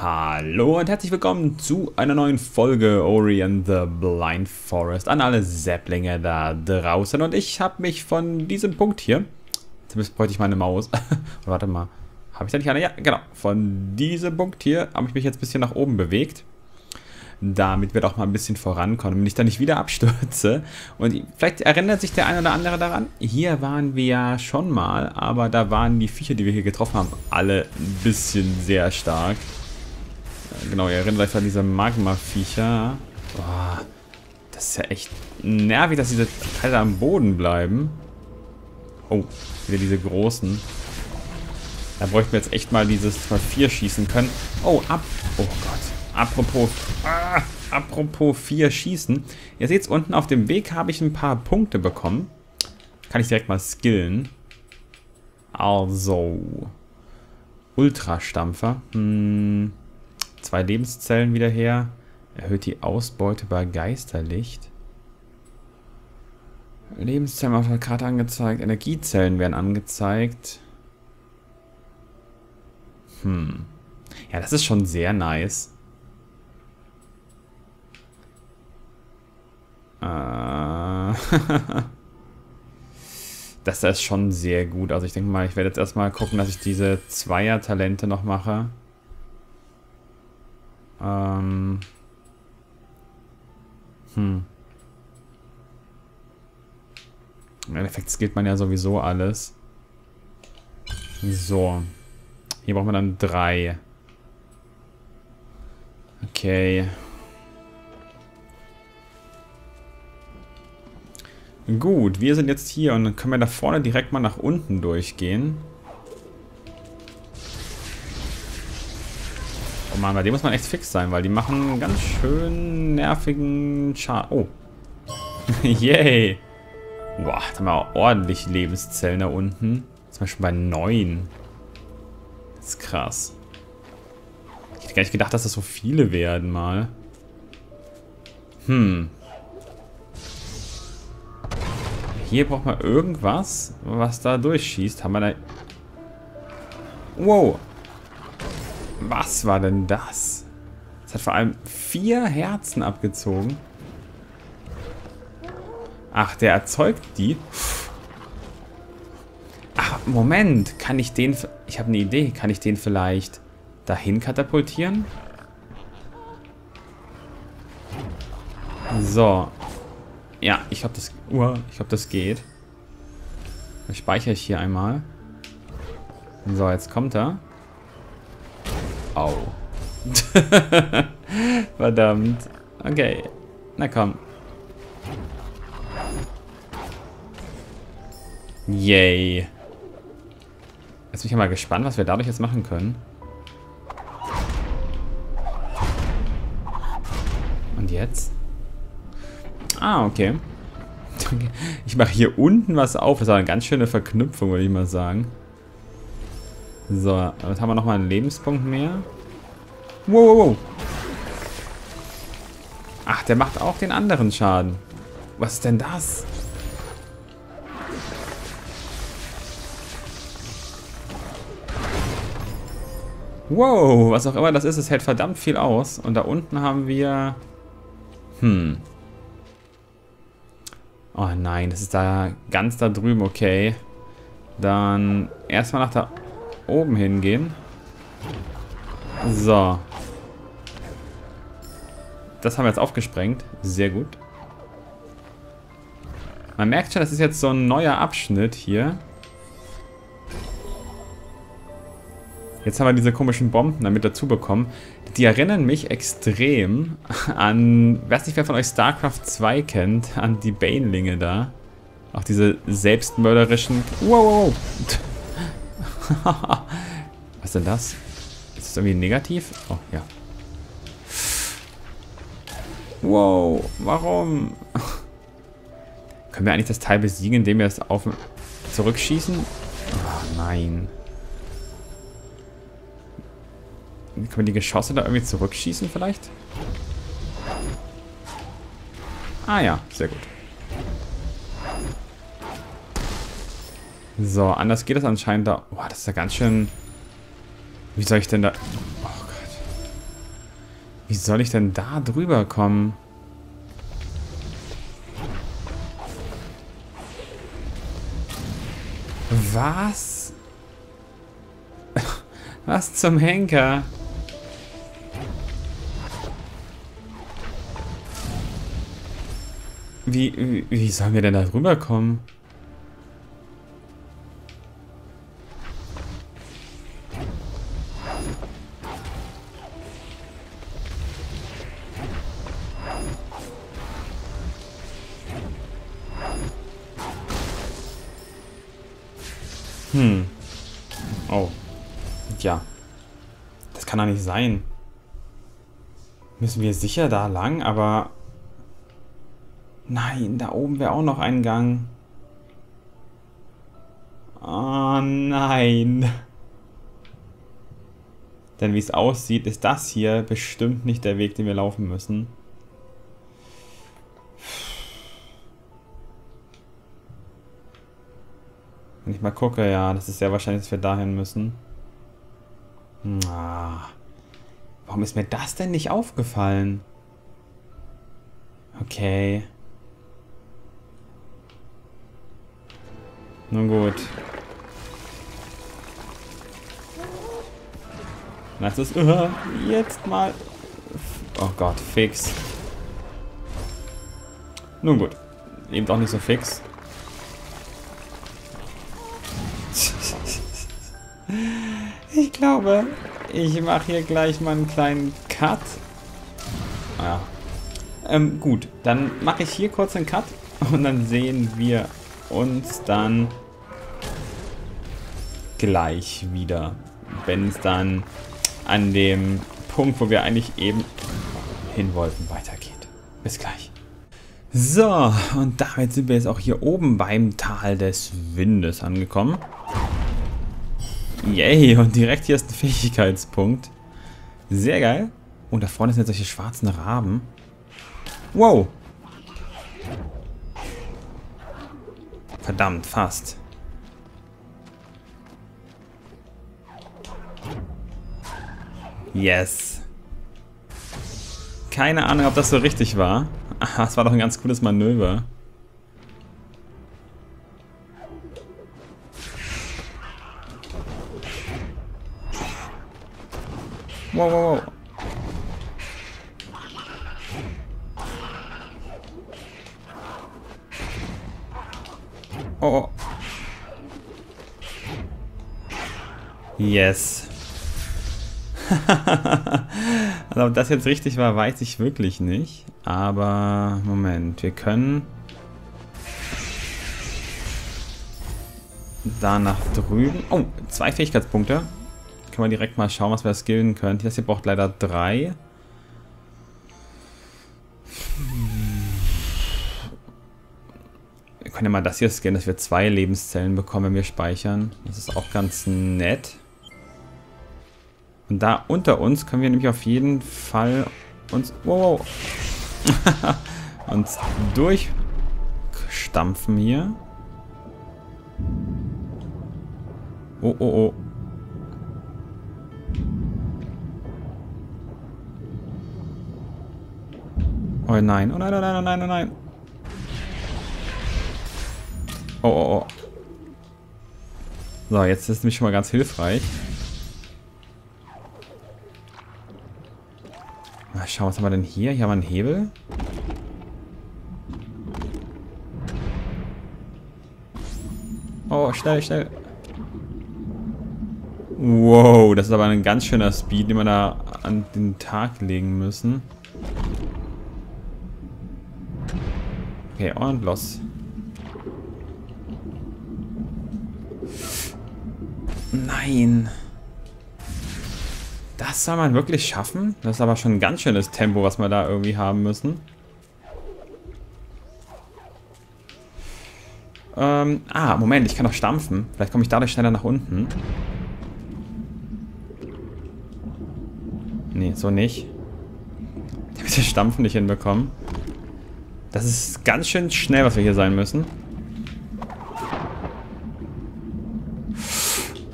Hallo und herzlich willkommen zu einer neuen Folge Ori and the Blind Forest an alle Säpplinge da draußen. Und ich habe mich von diesem Punkt hier, zumindest bräuchte ich meine Maus, warte mal, habe ich da nicht eine? Ja, genau, von diesem Punkt hier habe ich mich jetzt ein bisschen nach oben bewegt. Damit wir doch mal ein bisschen vorankommen, wenn ich da nicht wieder abstürze. Und vielleicht erinnert sich der eine oder andere daran, hier waren wir ja schon mal, aber da waren die Viecher, die wir hier getroffen haben, alle ein bisschen sehr stark. Genau, ihr erinnert euch an diese Magma-Viecher. Boah, das ist ja echt nervig, dass diese Teile am Boden bleiben. Oh, wieder diese großen. Da bräuchten wir jetzt echt mal dieses mal 4 schießen können. Oh, ab. Oh Gott. Apropos. Ah, apropos 4 schießen. Ihr seht unten auf dem Weg habe ich ein paar Punkte bekommen. Kann ich direkt mal skillen. Also. Ultrastampfer. Hm. Zwei Lebenszellen wieder her. Erhöht die Ausbeute bei Geisterlicht. Lebenszellen auf der Karte angezeigt. Energiezellen werden angezeigt. Hm. Ja, das ist schon sehr nice. Äh. das ist schon sehr gut. Also ich denke mal, ich werde jetzt erstmal gucken, dass ich diese Zweier-Talente noch mache. Ähm. Hm. Im Endeffekt skillt man ja sowieso alles. So. Hier brauchen wir dann drei. Okay. Gut, wir sind jetzt hier und dann können wir da vorne direkt mal nach unten durchgehen. Oh Mann, bei dem muss man echt fix sein, weil die machen ganz schön nervigen Schaden. Oh. Yay. Boah, da haben wir ordentlich Lebenszellen da unten. Zum Beispiel bei 9. Das ist krass. Ich hätte gar nicht gedacht, dass das so viele werden mal. Hm. Hier braucht man irgendwas, was da durchschießt. Haben wir da... Wow. Was war denn das? Es hat vor allem vier Herzen abgezogen. Ach, der erzeugt die. Ach, Moment. Kann ich den... Ich habe eine Idee. Kann ich den vielleicht dahin katapultieren? So. Ja, ich glaube, das, uh, ich glaub, das geht. Dann speichere ich hier einmal. So, jetzt kommt er. Au. Verdammt. Okay. Na komm. Yay. Jetzt bin ich mal gespannt, was wir dadurch jetzt machen können. Und jetzt? Ah, okay. Ich mache hier unten was auf. Das war eine ganz schöne Verknüpfung, würde ich mal sagen. So, jetzt haben wir nochmal einen Lebenspunkt mehr. Wow, wow, wow. Ach, der macht auch den anderen Schaden. Was ist denn das? Wow, was auch immer das ist, es hält verdammt viel aus. Und da unten haben wir... Hm. Oh nein, das ist da ganz da drüben, okay. Dann erstmal nach da oben hingehen. So. Das haben wir jetzt aufgesprengt. Sehr gut. Man merkt schon, das ist jetzt so ein neuer Abschnitt hier. Jetzt haben wir diese komischen Bomben damit dazu bekommen. Die erinnern mich extrem an, weiß nicht, wer von euch StarCraft 2 kennt, an die Banelinge da. Auch diese selbstmörderischen... Wow, wow, wow. Was ist denn das? Ist das irgendwie negativ? Oh, ja. Wow, warum? Können wir eigentlich das Teil besiegen, indem wir es auf zurückschießen? Oh, nein. Können wir die Geschosse da irgendwie zurückschießen vielleicht? Ah ja, sehr gut. So, anders geht das anscheinend da. Boah, das ist ja ganz schön... Wie soll ich denn da... Oh Gott. Wie soll ich denn da drüber kommen? Was? Was zum Henker? Wie, wie, wie sollen wir denn da rüberkommen? Hm. Oh. Ja. Das kann doch nicht sein. Müssen wir sicher da lang, aber... Nein, da oben wäre auch noch ein Gang. Oh nein. Denn wie es aussieht, ist das hier bestimmt nicht der Weg, den wir laufen müssen. Wenn ich mal gucke, ja, das ist sehr wahrscheinlich, dass wir dahin müssen. Ah. Warum ist mir das denn nicht aufgefallen? Okay. Nun gut. Das ist uh, jetzt mal. Oh Gott, fix. Nun gut. Eben auch nicht so fix. Ich glaube, ich mache hier gleich mal einen kleinen Cut. Ja. Ähm, gut, dann mache ich hier kurz einen Cut und dann sehen wir uns dann gleich wieder, wenn es dann an dem Punkt, wo wir eigentlich eben hin wollten, weitergeht. Bis gleich. So, und damit sind wir jetzt auch hier oben beim Tal des Windes angekommen. Yay, und direkt hier ist ein Fähigkeitspunkt. Sehr geil. Und da vorne sind jetzt solche schwarzen Raben. Wow. Verdammt, fast. Yes. Keine Ahnung, ob das so richtig war. Aha, das war doch ein ganz cooles Manöver. Wow, wow, wow. Oh, oh. Yes. also ob das jetzt richtig war, weiß ich wirklich nicht. Aber, Moment, wir können da nach drüben... Oh, zwei Fähigkeitspunkte. Können wir direkt mal schauen, was wir skillen können. Das hier braucht leider drei. Wir können ja mal das hier scannen, dass wir zwei Lebenszellen bekommen, wenn wir speichern. Das ist auch ganz nett. Und da unter uns können wir nämlich auf jeden Fall uns... Wow, uns durchstampfen hier. Oh, oh, oh. Oh nein, oh nein, oh nein, oh nein, oh nein. Oh, oh, oh. So, jetzt ist nämlich schon mal ganz hilfreich. Mal schauen, was haben wir denn hier? Hier haben wir einen Hebel. Oh, schnell, schnell. Wow, das ist aber ein ganz schöner Speed, den wir da an den Tag legen müssen. Okay, und los. Nein. Das soll man wirklich schaffen? Das ist aber schon ein ganz schönes Tempo, was wir da irgendwie haben müssen. Ähm, ah, Moment, ich kann doch stampfen. Vielleicht komme ich dadurch schneller nach unten. Nee, so nicht. Ich habe das Stampfen nicht hinbekommen. Das ist ganz schön schnell, was wir hier sein müssen.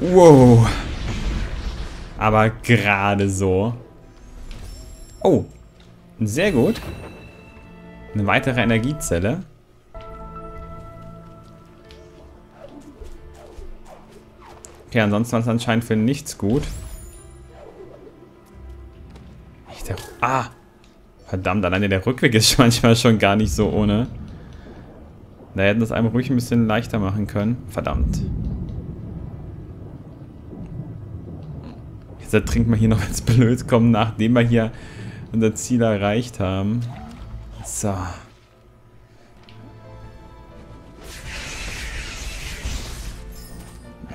Wow. Aber gerade so. Oh, sehr gut. Eine weitere Energiezelle. Okay, ansonsten war es anscheinend für nichts gut. Ah, verdammt, alleine der Rückweg ist manchmal schon gar nicht so ohne. Da hätten das einem ruhig ein bisschen leichter machen können. Verdammt. Jetzt trinken wir hier noch ins Blöd kommen, nachdem wir hier unser Ziel erreicht haben. So.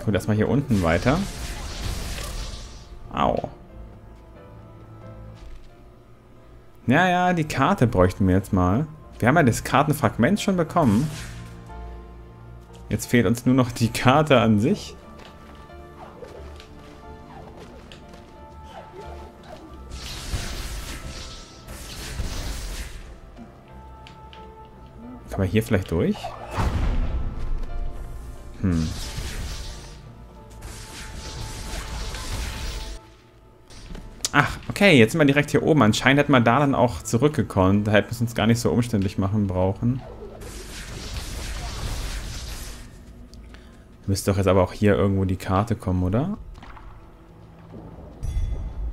Gut, erstmal hier unten weiter. Au. Ja, ja, die Karte bräuchten wir jetzt mal. Wir haben ja das Kartenfragment schon bekommen. Jetzt fehlt uns nur noch die Karte an sich. Kann man hier vielleicht durch? Hm. Okay, jetzt sind wir direkt hier oben. Anscheinend hätten wir da dann auch zurückgekommen. Da hätten wir es uns gar nicht so umständlich machen brauchen. Müsste doch jetzt aber auch hier irgendwo die Karte kommen, oder?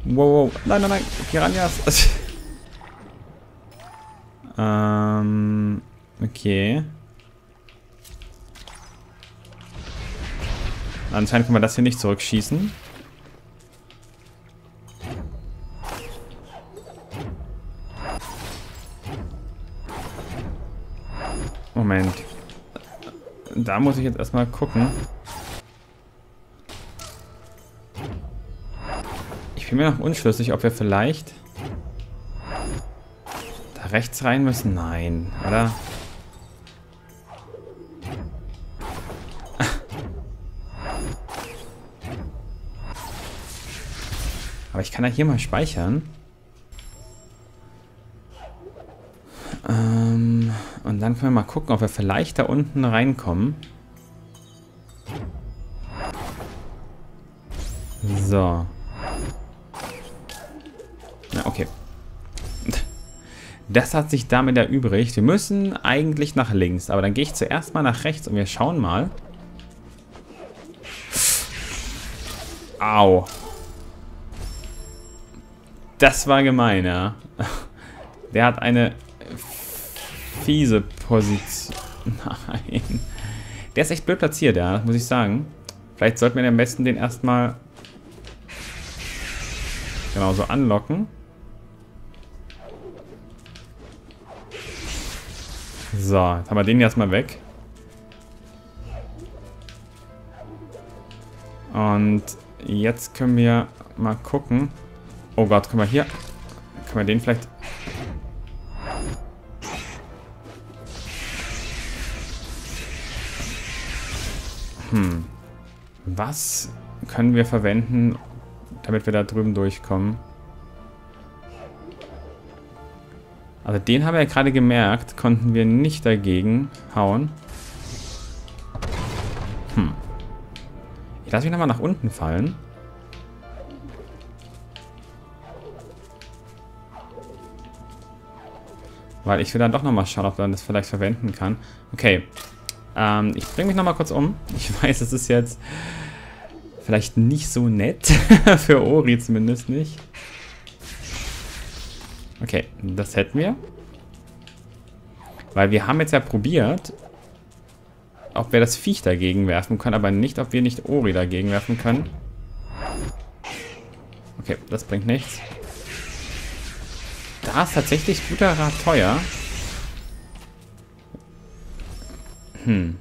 Wow, wow. Nein, nein, nein. Piranhas. ähm, okay. Anscheinend können wir das hier nicht zurückschießen. Moment. Da muss ich jetzt erstmal gucken. Ich bin mir noch unschlüssig, ob wir vielleicht da rechts rein müssen. Nein, oder? Aber ich kann ja hier mal speichern. Ähm, und dann können wir mal gucken, ob wir vielleicht da unten reinkommen. So. Na, okay. Das hat sich damit erübrigt. Wir müssen eigentlich nach links. Aber dann gehe ich zuerst mal nach rechts und wir schauen mal. Au. Das war gemein, ja. Der hat eine fiese Position. Nein. Der ist echt blöd platziert, ja, muss ich sagen. Vielleicht sollten wir am besten den erstmal genau so anlocken. So, jetzt haben wir den erstmal weg. Und jetzt können wir mal gucken. Oh Gott, können wir hier... Können wir den vielleicht Hm. Was können wir verwenden, damit wir da drüben durchkommen? Also den haben wir ja gerade gemerkt, konnten wir nicht dagegen hauen. Hm. Ich lasse mich nochmal nach unten fallen. Weil ich will dann doch nochmal schauen, ob man das vielleicht verwenden kann. Okay, ähm, ich bringe mich nochmal kurz um. Ich weiß, es ist jetzt vielleicht nicht so nett. Für Ori zumindest nicht. Okay, das hätten wir. Weil wir haben jetzt ja probiert, ob wir das Viech dagegen werfen können, aber nicht, ob wir nicht Ori dagegen werfen können. Okay, das bringt nichts. Da ist tatsächlich guter Rat teuer. Hm.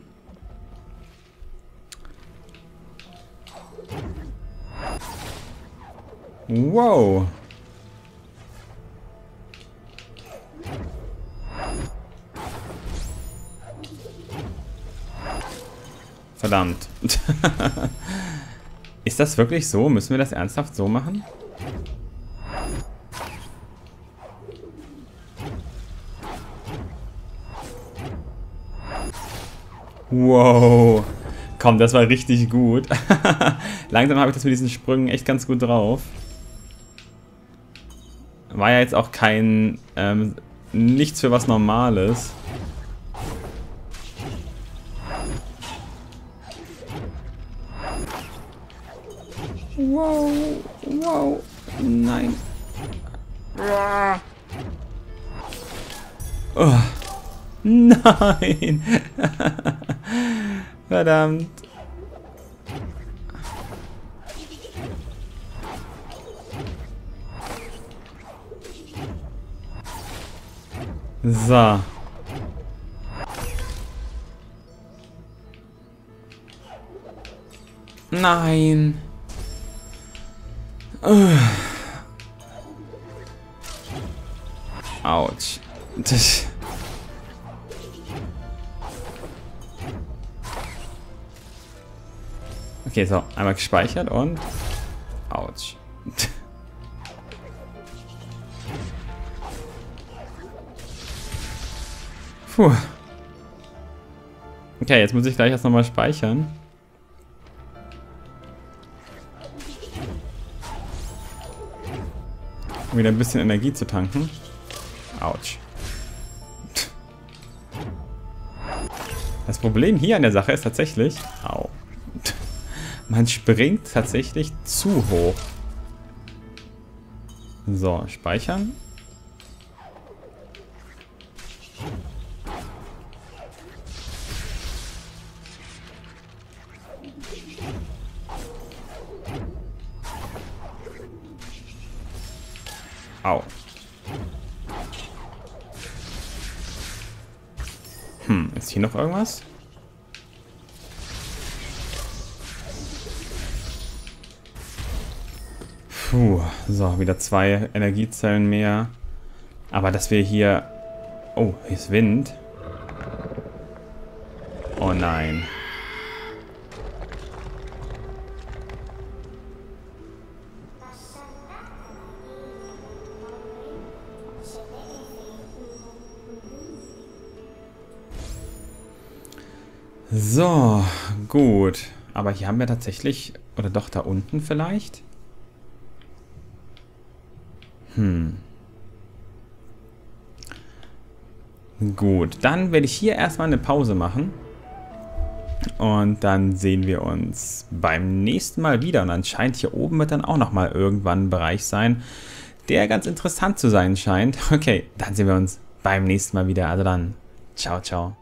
Wow. Verdammt. Ist das wirklich so? Müssen wir das ernsthaft so machen? Wow. Komm, das war richtig gut. Langsam habe ich das mit diesen Sprüngen echt ganz gut drauf. war ja jetzt auch kein, ähm, nichts für was Normales. Wow, wow, nein. Oh. Nein. Verdammt. So. Nein. Autsch. Okay, so. Einmal gespeichert und... Autsch. Puh. Okay, jetzt muss ich gleich erst nochmal speichern. Um wieder ein bisschen Energie zu tanken. Autsch. Das Problem hier an der Sache ist tatsächlich... Au. Man springt tatsächlich zu hoch. So, speichern. Au. Hm, ist hier noch irgendwas? Puh, so, wieder zwei Energiezellen mehr. Aber dass wir hier... Oh, hier ist Wind. Oh nein. So, gut. Aber hier haben wir tatsächlich... Oder doch da unten vielleicht? Hm. Gut, dann werde ich hier erstmal eine Pause machen. Und dann sehen wir uns beim nächsten Mal wieder. Und anscheinend hier oben wird dann auch nochmal irgendwann ein Bereich sein, der ganz interessant zu sein scheint. Okay, dann sehen wir uns beim nächsten Mal wieder. Also dann, ciao, ciao.